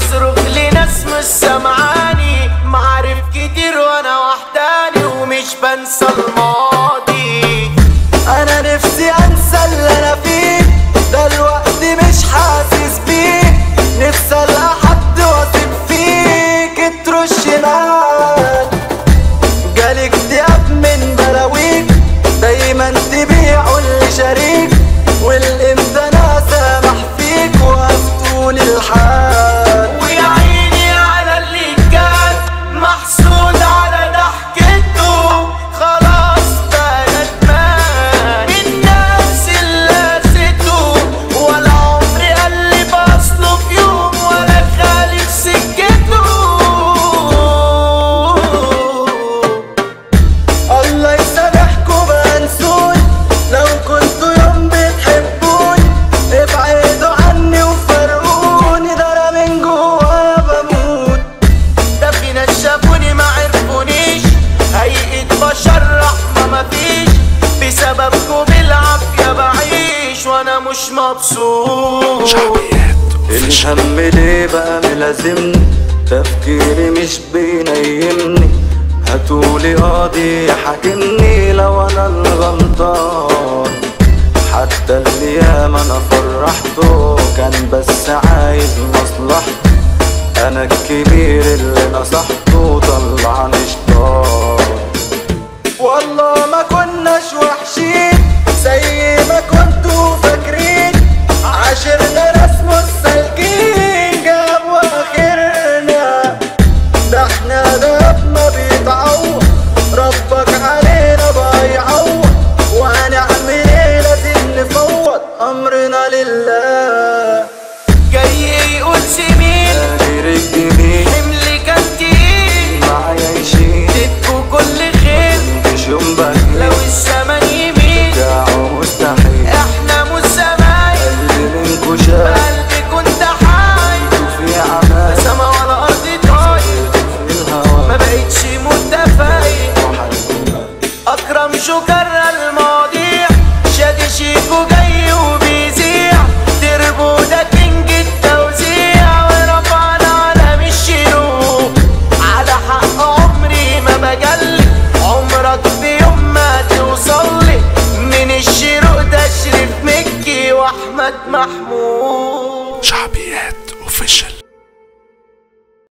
بصرخ لناس مش سامعاني. معارف كتير وأنا وحداني ومش بنسى الماضي. مش مبسوط. الهم ليه بقى ملازمني؟ تفكيري مش بينيمني. هتقولي قاضي يحاكمني لو أنا الغلطان. حتى اللي ياما أنا فرحته كان بس عايز مصلحته أنا الكبير اللي نصحته طلعني شطار. والله أكرم شكر المواضيع شادي شيكو جاي وبيزيع. تربو ده كينج التوزيع ورفعنا العالم الشيوخ على حق عمري ما بجلي عمرك في يوم ما توصلي من الشروق ده شريف مكي وأحمد محمود. شعبيات اوفيشال